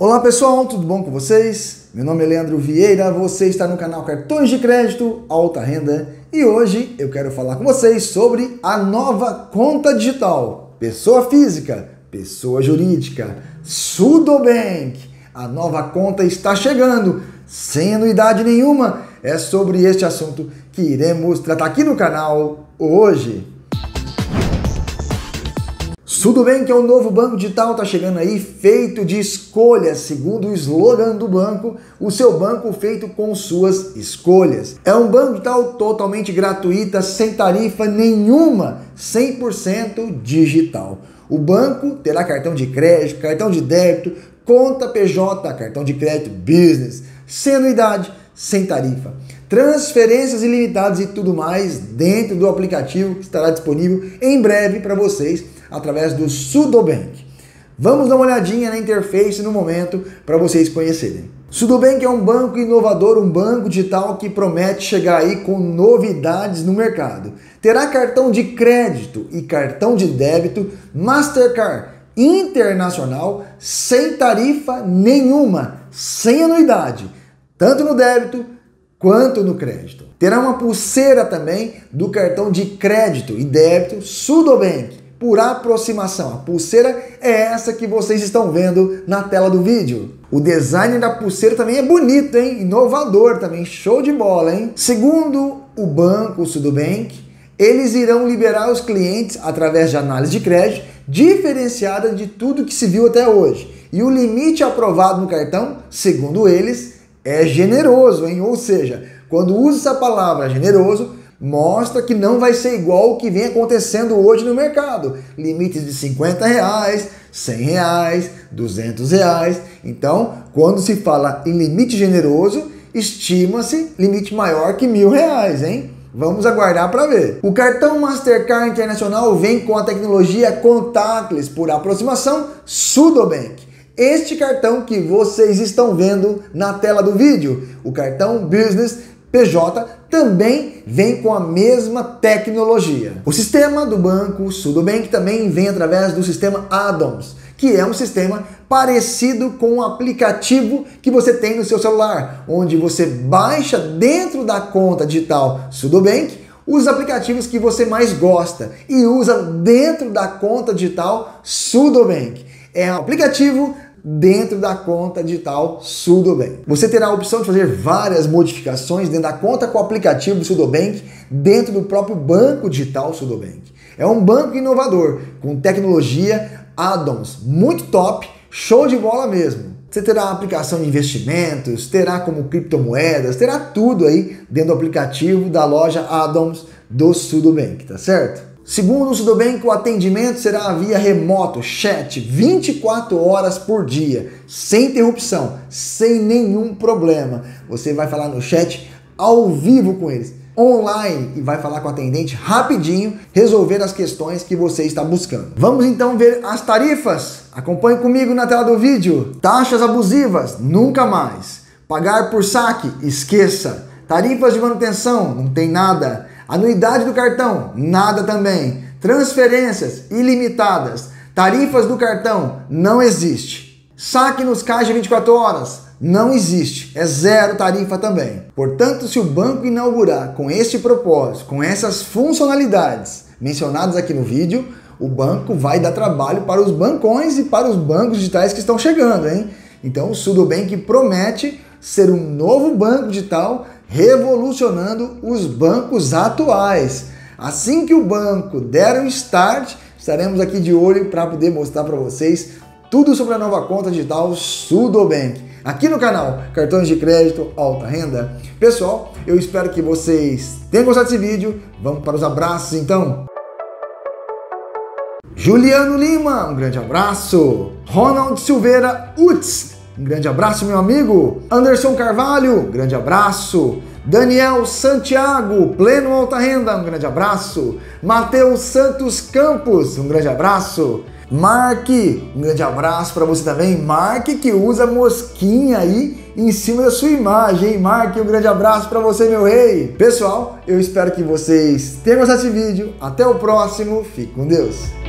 Olá pessoal, tudo bom com vocês? Meu nome é Leandro Vieira, você está no canal Cartões de Crédito Alta Renda e hoje eu quero falar com vocês sobre a nova conta digital, pessoa física, pessoa jurídica, Sudobank. A nova conta está chegando, sem anuidade nenhuma. É sobre este assunto que iremos tratar aqui no canal hoje. Tudo bem que é o novo banco digital está chegando aí, feito de escolhas, segundo o slogan do banco, o seu banco feito com suas escolhas. É um banco digital totalmente gratuita, sem tarifa nenhuma, 100% digital. O banco terá cartão de crédito, cartão de débito, conta PJ, cartão de crédito business, sem anuidade, sem tarifa. Transferências ilimitadas e tudo mais dentro do aplicativo que estará disponível em breve para vocês através do Sudobank. Vamos dar uma olhadinha na interface no momento para vocês conhecerem. Sudobank é um banco inovador, um banco digital que promete chegar aí com novidades no mercado. Terá cartão de crédito e cartão de débito Mastercard internacional sem tarifa nenhuma, sem anuidade, tanto no débito quanto no crédito. Terá uma pulseira também do cartão de crédito e débito Sudobank por aproximação. A pulseira é essa que vocês estão vendo na tela do vídeo. O design da pulseira também é bonito, hein? Inovador também, show de bola, hein? Segundo o banco Sudobank, eles irão liberar os clientes através de análise de crédito diferenciada de tudo que se viu até hoje. E o limite aprovado no cartão, segundo eles, é generoso, hein? Ou seja, quando usa essa palavra generoso, mostra que não vai ser igual o que vem acontecendo hoje no mercado. Limites de 50 reais, 100 reais, 200 reais. Então, quando se fala em limite generoso, estima-se limite maior que mil reais, hein? Vamos aguardar para ver. O cartão Mastercard Internacional vem com a tecnologia contactless por aproximação Sudobank. Este cartão que vocês estão vendo na tela do vídeo, o cartão Business PJ também vem com a mesma tecnologia. O sistema do banco Sudobank também vem através do sistema Addons, que é um sistema parecido com o aplicativo que você tem no seu celular, onde você baixa dentro da conta digital Sudobank os aplicativos que você mais gosta e usa dentro da conta digital Sudobank. É um aplicativo dentro da conta digital Sudobank. Você terá a opção de fazer várias modificações dentro da conta com o aplicativo do Sudobank dentro do próprio banco digital Sudobank. É um banco inovador com tecnologia add-ons muito top, show de bola mesmo. Você terá aplicação de investimentos, terá como criptomoedas, terá tudo aí dentro do aplicativo da loja add-ons do Sudobank, tá certo? Segundo o Sudobank, o atendimento será via remoto, chat, 24 horas por dia, sem interrupção, sem nenhum problema. Você vai falar no chat ao vivo com eles, online, e vai falar com o atendente rapidinho, resolver as questões que você está buscando. Vamos então ver as tarifas? Acompanhe comigo na tela do vídeo. Taxas abusivas, nunca mais. Pagar por saque, esqueça. Tarifas de manutenção, não tem nada. Anuidade do cartão, nada também. Transferências ilimitadas. Tarifas do cartão, não existe. Saque nos caixa 24 horas, não existe. É zero tarifa também. Portanto, se o banco inaugurar com este propósito, com essas funcionalidades mencionadas aqui no vídeo, o banco vai dar trabalho para os bancões e para os bancos digitais que estão chegando, hein? Então, o Sudobank promete ser um novo banco digital revolucionando os bancos atuais. Assim que o banco der um start, estaremos aqui de olho para poder mostrar para vocês tudo sobre a nova conta digital Sudobank. Aqui no canal Cartões de Crédito Alta Renda. Pessoal, eu espero que vocês tenham gostado desse vídeo. Vamos para os abraços então. Juliano Lima, um grande abraço. Ronald Silveira Utz, um grande abraço, meu amigo. Anderson Carvalho, grande abraço. Daniel Santiago, pleno alta renda, um grande abraço. Matheus Santos Campos, um grande abraço. Mark, um grande abraço para você também. Mark que usa mosquinha aí em cima da sua imagem, hein? Mark, um grande abraço para você, meu rei. Pessoal, eu espero que vocês tenham gostado desse vídeo. Até o próximo. Fique com Deus.